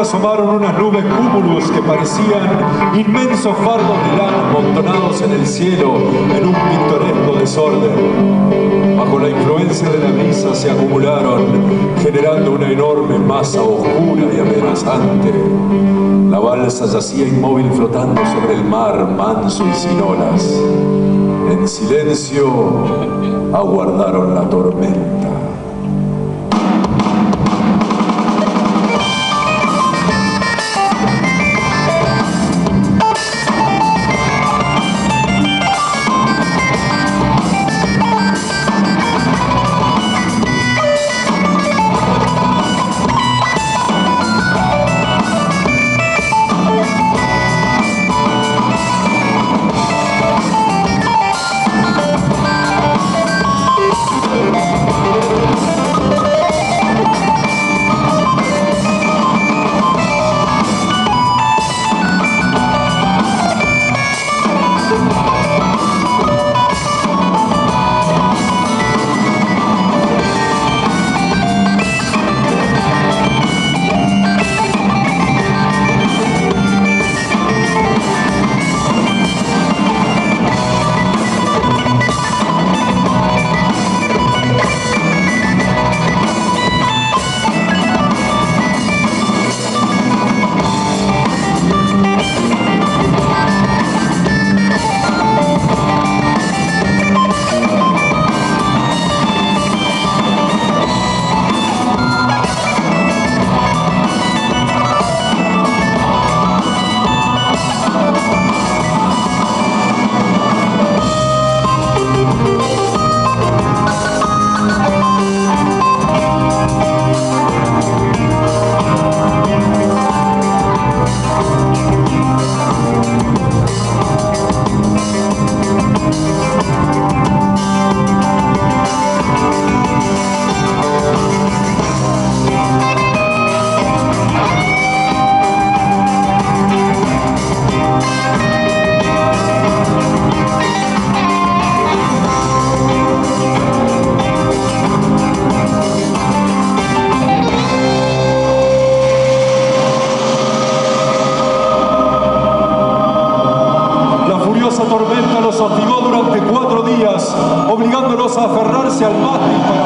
asomaron unas nubes cúmulos que parecían inmensos fardos de lana amontonados en el cielo en un pintoresco desorden. Bajo la influencia de la brisa se acumularon, generando una enorme masa oscura y amenazante. La balsa yacía inmóvil flotando sobre el mar, manso y sin olas. En silencio aguardaron la tormenta. Tormenta